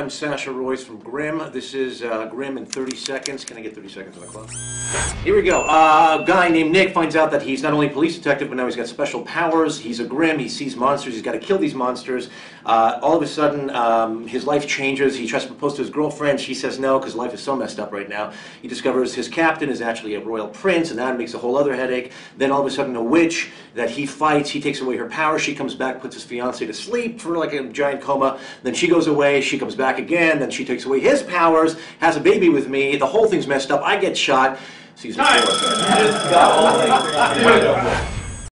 I'm Sasha Roiz from Grimm. This is uh, Grimm in 30 seconds. Can I get 30 seconds on the clock? Here we go. Uh, a guy named Nick finds out that he's not only a police detective, but now he's got special powers. He's a Grimm. He sees monsters. He's got to kill these monsters. Uh, all of a sudden, um, his life changes. He tries to propose to his girlfriend. She says no because life is so messed up right now. He discovers his captain is actually a royal prince, and that makes a whole other headache. Then all of a sudden, a witch that he fights, he takes away her power. She comes back, puts his fiance to sleep for like a giant coma. Then she goes away. She comes back again. Then she takes away his powers, has a baby with me. The whole thing's messed up. I get shot. Season four.